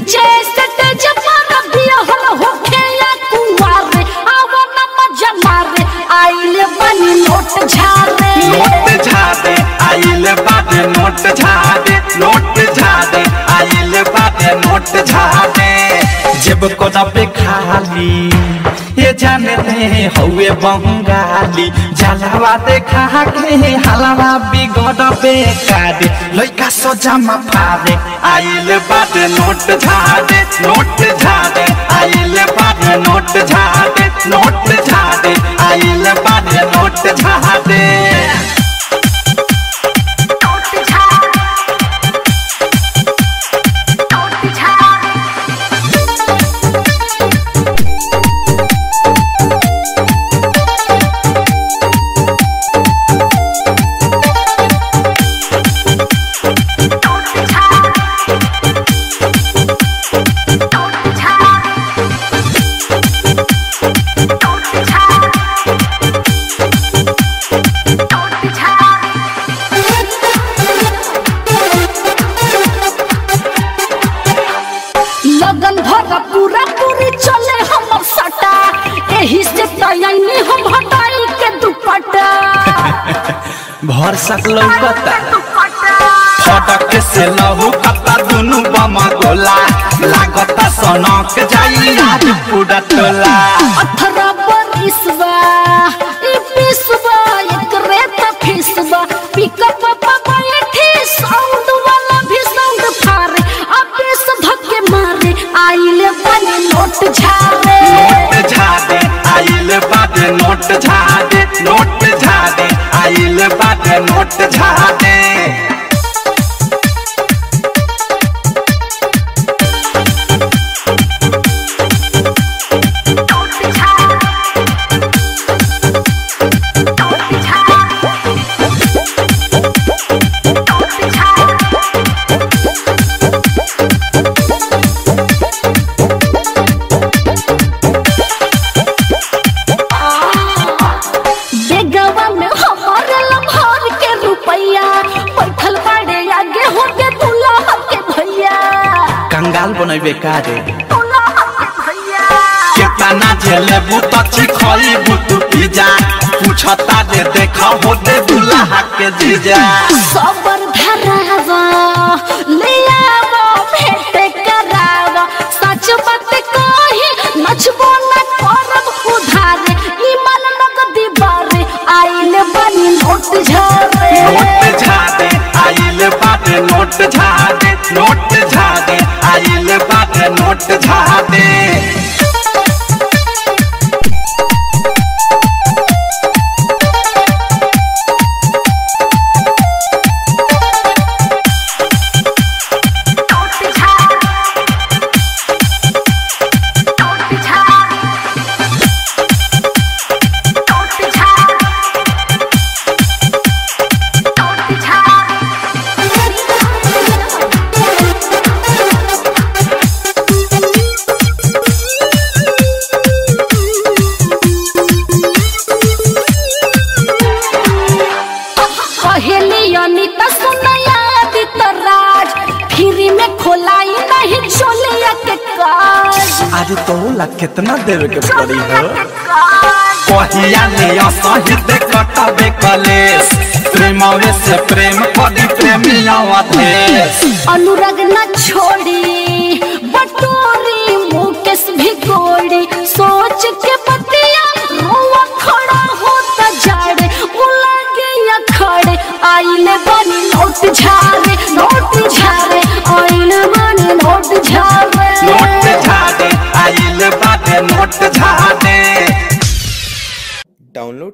बीचे सट जबर बिहल होखे या कुंवारे आवन मज़ा मारे, आइल बानी नोट झारे नोट झादे आइल बाटे नोट झादे नोट झादे आइल बाटे नोट झादे जब को दबे खाली, ये जाने थे हौवे बंगाली। जलावा देखा के हलावा बिगड़ बेकारे। लइका सोजा फादे आइल बाटे नोट झाड़े नोट झाड़े, आइल बाटे नोट झाड़े नोट झाड़े, आइल बाटे नोट झादे भर सकलौ कता फटक से लहू कता दुनु बमा गोला। लागता सनक जाई आज पूरा टोला अठारह बरिसवा ई पिसवा एकरे त फिसवा पिकअप पापा एठी साउंड वाला भी साउंड फारे अब इस धक्के मारे आइले बने नोट झारे। नोट झादे आइल बाटे नोट झादे नोट आइल बाटे नोट झादे ডাল বনাইবে কারে? কেতানা ঝেলে বুতছি খই বুতু পিজা পুছতা রে দেখ হোতে দুলা হাকে জিজা সবর ভরা হবা নিয়া बाटे नोट आज तो ला कितना देवे के पड़ी हो। कहिया ले असहित कटबे कलेस प्रेमवे से प्रेम कदी प्रेमिया अधेश अनुराग न छोड़ी बटोरी मुकेश भी कोड़ी सोच के बतिया रोवा खड़ा होता जाड़े बुला गया खड़े। आइले बनी नोट झारे